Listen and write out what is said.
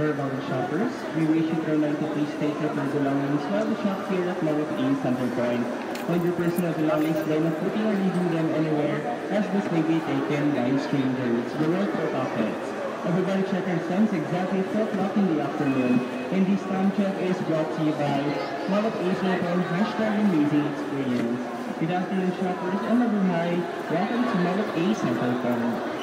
For shoppers, we wish you to remind to please take your belongings while the shop here at Mall of Center Point. Hold your personal belongings by not putting or leaving them anywhere, as this may be taken by strangers. Beware for pockets. Everybody check their sense exactly 4 o'clock in the afternoon. And this time check is brought to you by Mall of Center Center hashtag amazing experience. Good afternoon, shoppers, and mabuhay. Welcome to Mall of Center Point.